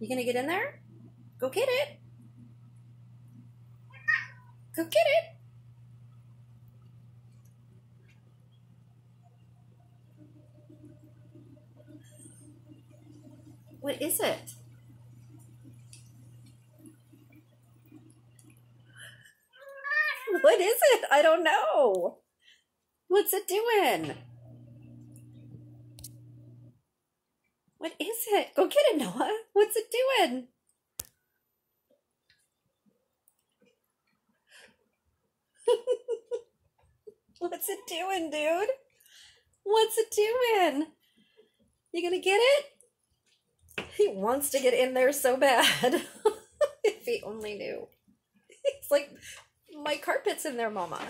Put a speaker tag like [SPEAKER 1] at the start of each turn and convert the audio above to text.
[SPEAKER 1] You gonna get in there? Go get it. Go get it. What is it? What is it? I don't know. What's it doing? What is it? Go get it, Noah. What's it doing? What's it doing, dude? What's it doing? You gonna get it? He wants to get in there so bad. if he only knew. It's like my carpet's in there, Mama.